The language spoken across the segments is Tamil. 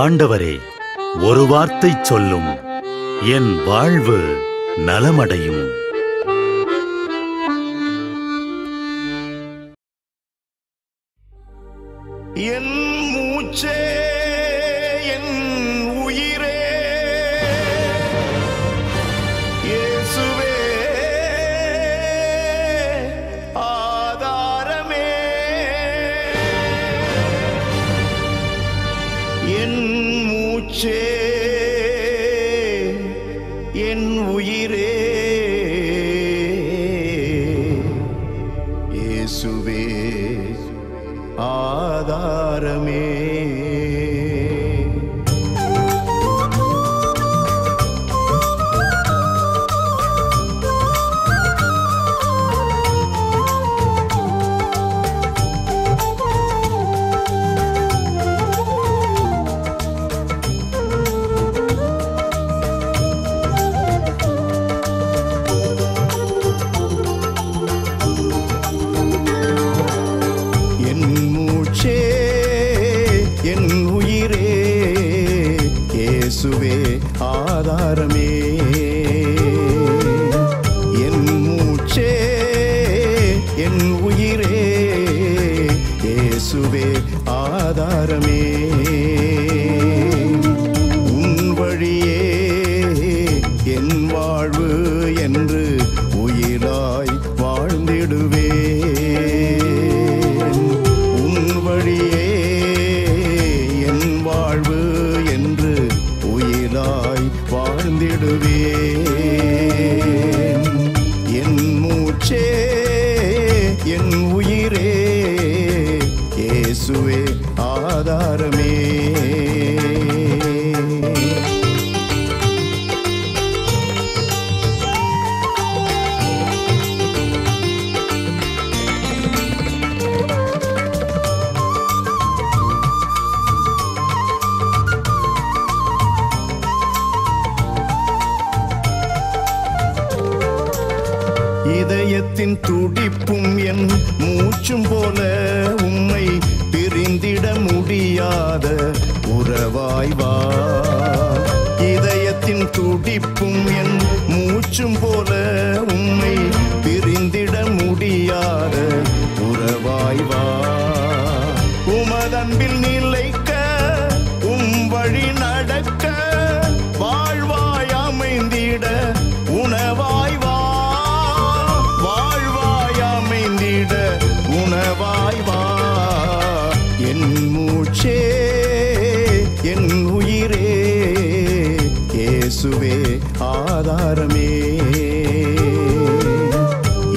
ஆண்டவரே ஒரு வார்த்தை சொல்லும். என் வாழ்வு நலமடையும். மூச்சே ஆதாரமே. என் மூச்சே என் உயிரே இயேசுவே ஆதாரமே. உன் வழியே என் வாழ்வு என்று உயிராய் வாழ்ந்திடுவே உன் வழியே என் வாழ்வு வாழ்ந்திடுவேன் இதயத்தின் துடிப்பும் என் மூச்சும் போல உம்மை பிரிந்திட முடியாத உறவாய்வா இதயத்தின் துடிப்பும் என் மூச்சும் போல ஆதாரமே.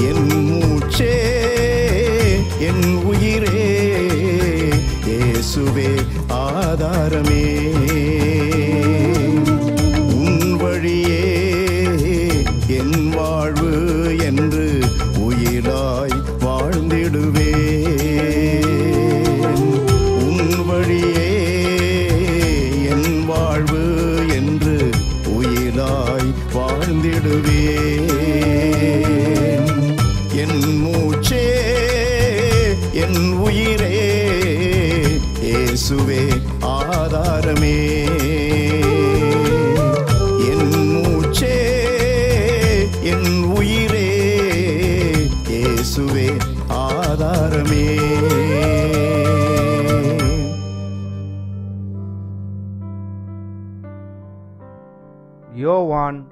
என் மூச்சே என் உயிரே இயேசுவே ஆதாரமே. இயேசுவே ஆதாரமே. என் மூச்சே என் உயிரே இயேசுவே ஆதாரமே. யோவான்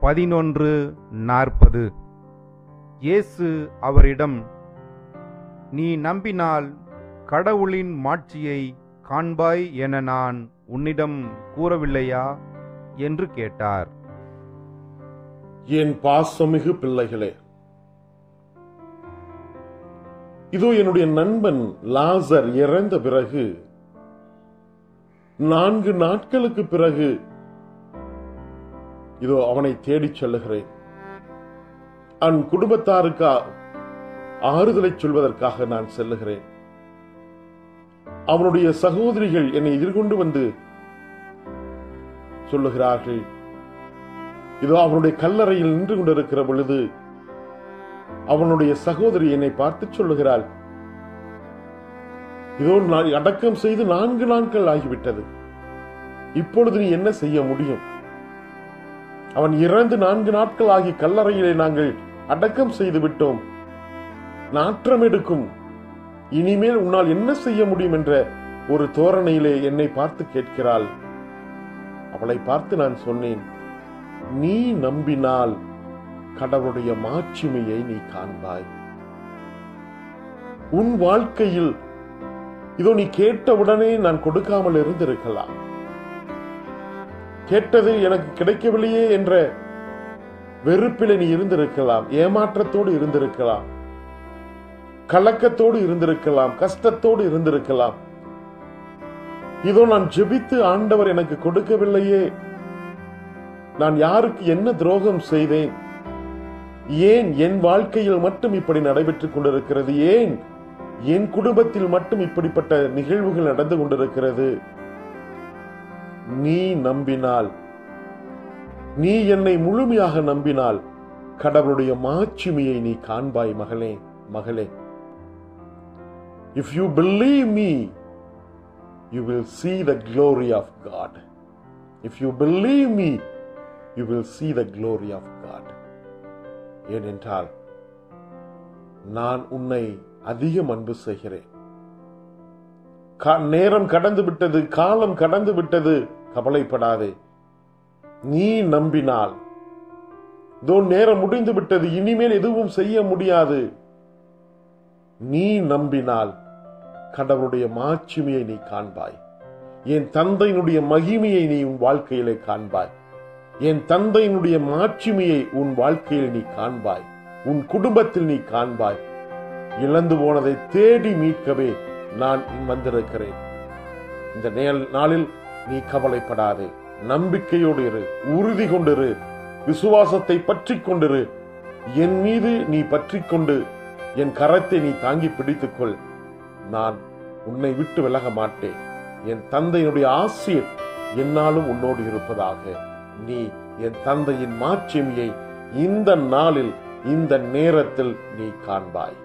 பதினொன்று நாற்பது. இயேசு அவரிடம் நீ நம்பினால் கடவுளின் மாட்சியை காண்பாய் என நான் உன்னிடம் கூறவில்லையா? என்று கேட்டார். என் பாசமிகு பிள்ளைகளே இதோ என்னுடைய நண்பன் லாசர் இறந்த பிறகு நான்கு நாட்களுக்கு பிறகு இதோ அவனை தேடிச் செல்லுகிறேன். அவன் குடும்பத்தாருக்கு ஆறுதலை சொல்வதற்காக நான் செல்லுகிறேன். அவனுடைய சகோதரிகள் என்னை எதிர்கொண்டு வந்து சொல்லுகிறார்கள். இதோ அவனுடைய கல்லறையில் நின்று கொண்டிருக்கிற பொழுது அவனுடைய சகோதரி என்னை பார்த்து சொல்லுகிறாள். இதோ அடக்கம் செய்து நான்கு நாட்கள் ஆகிவிட்டது. இப்பொழுது நீ என்ன செய்ய முடியும்? அவன் இறந்து நான்கு நாட்கள் ஆகி கல்லறையிலே நாங்கள் அடக்கம் செய்து விட்டோம். நாற்றம் எடுக்கும் இனிமேல் உன்னால் என்ன செய்ய முடியும் என்ற ஒரு தோரணையிலே என்னை பார்த்து கேட்கிறாள். அவளை பார்த்து நான் சொன்னேன் நீ நம்பினால் கடவுளுடைய மாட்சிமையை நீ காண்பாய். உன் வாழ்க்கையில் இதோ நீ கேட்டவுடனே நான் கொடுக்காமல் இருந்திருக்கலாம். கேட்டது எனக்கு கிடைக்கவில்லையே என்ற வெறுப்பில நீ இருந்திருக்கலாம் ஏமாற்றத்தோடு இருந்திருக்கலாம். கலக்கத்தோடு இருந்திருக்கலாம் கஷ்டத்தோடு இருந்திருக்கலாம். இதோ நான் ஜெபித்து ஆண்டவர் எனக்கு கொடுக்கவில்லையே. நான் யாருக்கு என்ன துரோகம் செய்தேன்? ஏன் என் வாழ்க்கையில் மட்டும் இப்படி நடைபெற்றுக் கொண்டிருக்கிறது? ஏன் என் குடும்பத்தில் மட்டும் இப்படிப்பட்ட நிகழ்வுகள் நடந்து கொண்டிருக்கிறது? நீ நம்பினால் நீ என்னை முழுமையாக நம்பினால் கடவுளுடைய மாட்சிமையை நீ காண்பாய் மகளே மகளே. If you believe me you will see the glory of God. If you believe me, you will see the glory of God. ஏனென்றால் நான் உன்னை அதிகம் அன்பு செய்கிறேன் நேரம் கடந்து விட்டது காலம் கடந்து விட்டது கவலைப்படாதே நீ நம்பினால் இதோ நேரம் முடிந்து விட்டது இனிமேல் எதுவும் செய்ய முடியாது நீ நம்பினால் கடவுளுடைய மாட்சிமையை நீ காண்பாய். என் தந்தையினுடைய மகிமையை நீ உன் வாழ்க்கையிலே காண்பாய். என் தந்தையினுடைய மாட்சிமையை உன் வாழ்க்கையில் நீ காண்பாய். உன் குடும்பத்தில் நீ காண்பாய். இழந்து போனதை தேடி மீட்கவே நான் வந்திருக்கிறேன். இந்த நேல்- நாளில் நீ கவலைப்படாதே. நம்பிக்கையோடு இரு. உறுதி கொண்டிரு. விசுவாசத்தை பற்றி கொண்டிரு. என் மீது நீ பற்றி கொண்டு என் கரத்தை நீ தாங்கி பிடித்துக்கொள். நான் உன்னை விட்டு விலக மாட்டேன். என் தந்தையினுடைய ஆசிரியர் என்னாலும் உன்னோடு இருப்பதாக. நீ என் தந்தையின் மாட்சிமையை இந்த நாளில் இந்த நேரத்தில் நீ காண்பாய்.